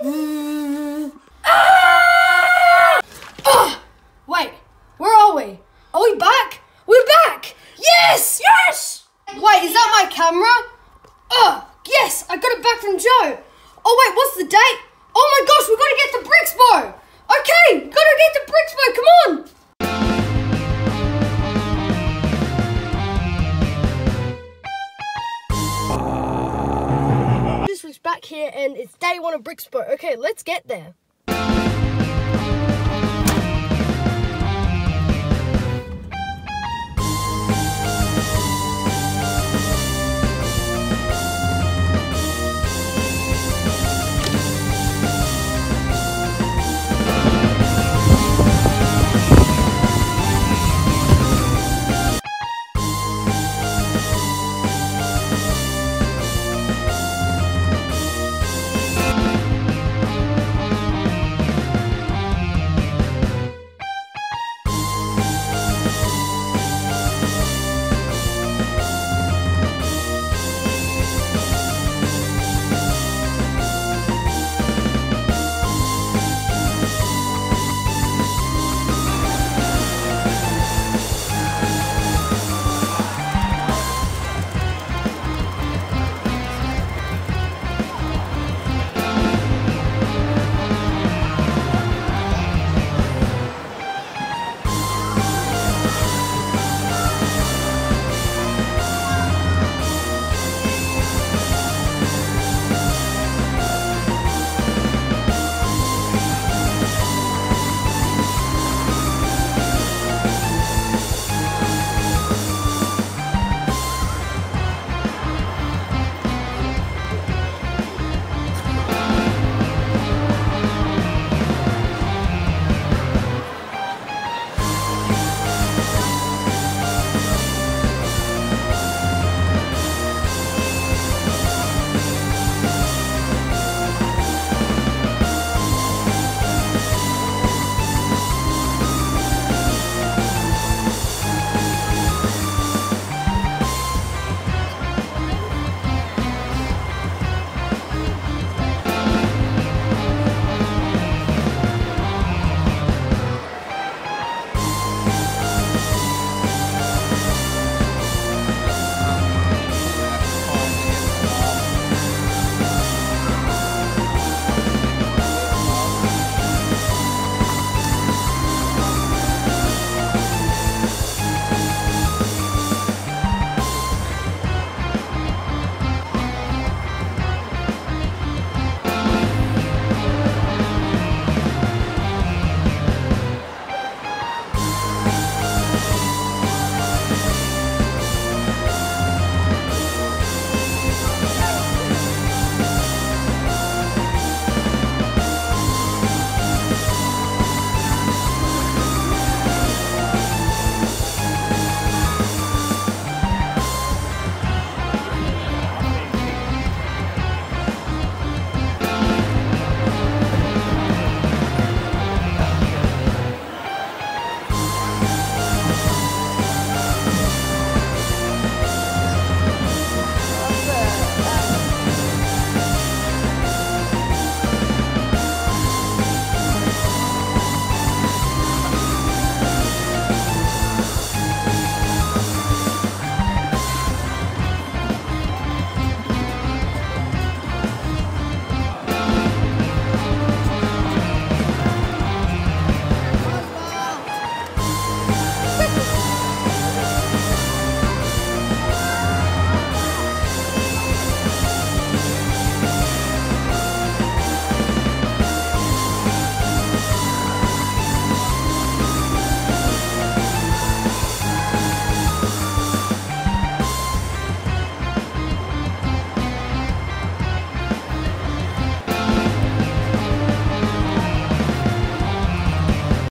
Ah! Wait, where are we? Are we back? We're back! Yes! Yes! Wait, is that my camera? Oh, yes, I got it back from Joe. Oh wait, what's the date? Oh my gosh, we gotta get to Brixpo! Back here and it's day one of Brixpo. Okay, let's get there.